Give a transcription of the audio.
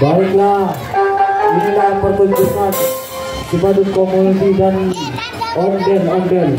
Baiklah, inilah pertunjukan Cibadut Community dan Onden Onden.